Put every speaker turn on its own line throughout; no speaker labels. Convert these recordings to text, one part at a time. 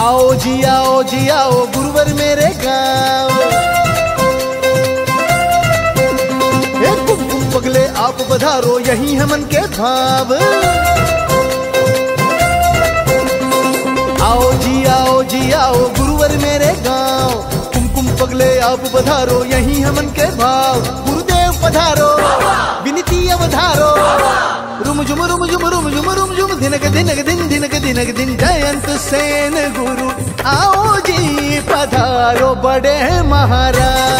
आओ जी आओ जी, आओ, गुरुवर मेरे गाँव। पगले आप बधारो, यही है मन के भाव। आओ जी आओ जी, आओ, गुरुवर मेरे गाँव। कुम कुम पगले आप बधारो, यही है मन के भाव। गुरुदेव पधारो, विनती अवधारो। रुम झुम रुम झुम रुम झुम रुम झुम, धिनक धिनक जयंत सेन गुरु आओ जी पधारो बड़े महाराज।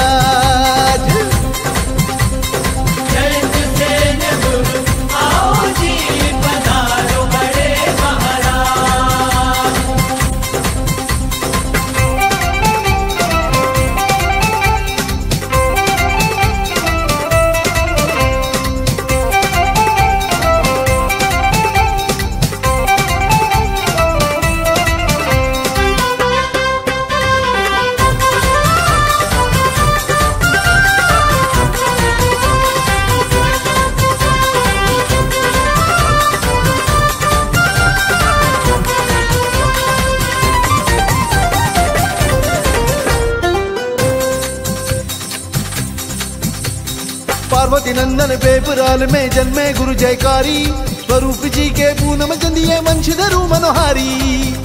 पार्वती नंदन बेबराल में जन्मे गुरु जयकारी। स्वरूप जी के पूनम चंदिये धरू मनोहारी।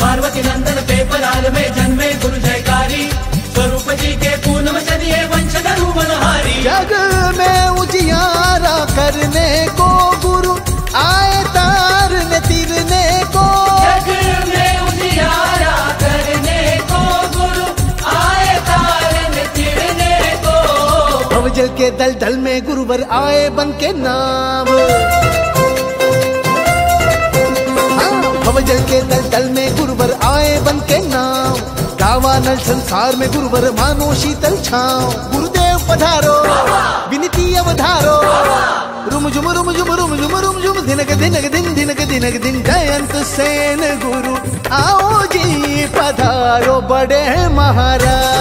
पार्वती नंदन पेपराल में जन्मे गुरु जयकारी। स्वरूप जी के पूनम चदिए वंशधरु मनोहारी।
जग में उजियारा करने को के दल दल में गुरुवर आए बन के नाम। हाँ, भवजल के दल दल में गुरुवर आए बन के नाम। गावा नल संसार में गुरुवर मानो शीतल छाँव। गुरुदेव पधारो विनती अवधारो। रुम झुम रुम झुम रुम झुम रुम झुम धिनक धिनक दिन धिनक धिनक दिन जयंत सेन गुरु। आओ जी पधारो बड़े महाराज।